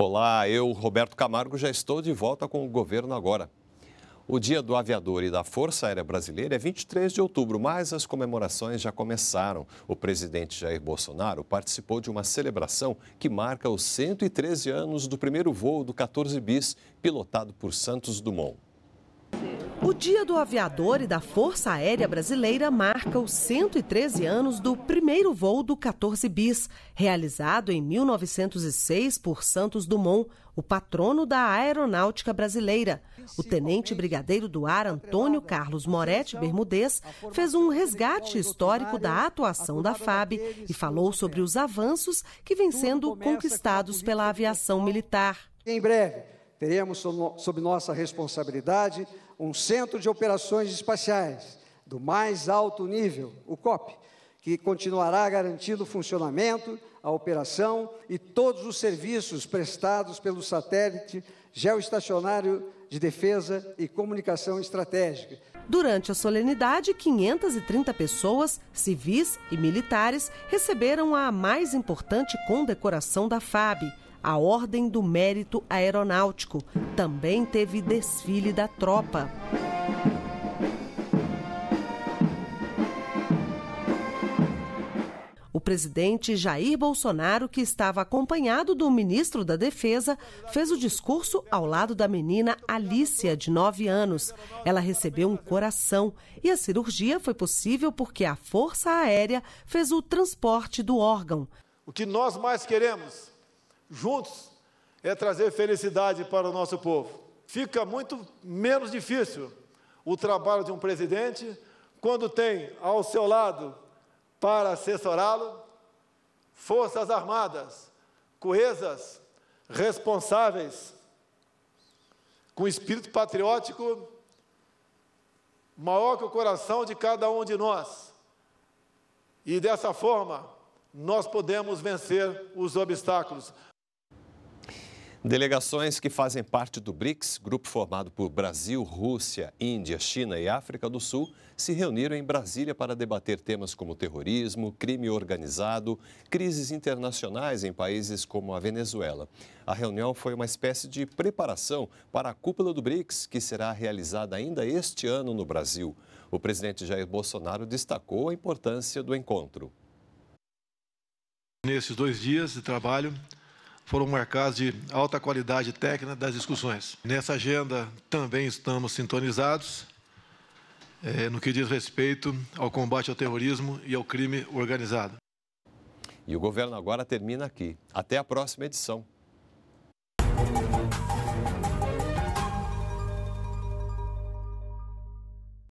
Olá, eu, Roberto Camargo, já estou de volta com o governo agora. O Dia do Aviador e da Força Aérea Brasileira é 23 de outubro, mas as comemorações já começaram. O presidente Jair Bolsonaro participou de uma celebração que marca os 113 anos do primeiro voo do 14 bis, pilotado por Santos Dumont. O Dia do Aviador e da Força Aérea Brasileira marca os 113 anos do primeiro voo do 14 bis, realizado em 1906 por Santos Dumont, o patrono da aeronáutica brasileira. O tenente brigadeiro do ar Antônio Carlos Moretti Bermudez fez um resgate histórico da atuação da FAB e falou sobre os avanços que vêm sendo conquistados pela aviação militar. Em breve, teremos sob nossa responsabilidade um centro de operações espaciais do mais alto nível, o COP, que continuará garantindo o funcionamento, a operação e todos os serviços prestados pelo satélite geoestacionário de defesa e comunicação estratégica. Durante a solenidade, 530 pessoas, civis e militares, receberam a mais importante condecoração da FAB, a Ordem do Mérito Aeronáutico. Também teve desfile da tropa. Presidente Jair Bolsonaro, que estava acompanhado do ministro da Defesa, fez o discurso ao lado da menina Alícia, de 9 anos. Ela recebeu um coração e a cirurgia foi possível porque a Força Aérea fez o transporte do órgão. O que nós mais queremos juntos é trazer felicidade para o nosso povo. Fica muito menos difícil o trabalho de um presidente quando tem ao seu lado para assessorá-lo forças armadas, coesas, responsáveis, com espírito patriótico maior que o coração de cada um de nós. E dessa forma, nós podemos vencer os obstáculos. Delegações que fazem parte do BRICS, grupo formado por Brasil, Rússia, Índia, China e África do Sul, se reuniram em Brasília para debater temas como terrorismo, crime organizado, crises internacionais em países como a Venezuela. A reunião foi uma espécie de preparação para a cúpula do BRICS, que será realizada ainda este ano no Brasil. O presidente Jair Bolsonaro destacou a importância do encontro. Nesses dois dias de trabalho, foram marcados de alta qualidade técnica das discussões. Nessa agenda também estamos sintonizados é, no que diz respeito ao combate ao terrorismo e ao crime organizado. E o governo agora termina aqui. Até a próxima edição.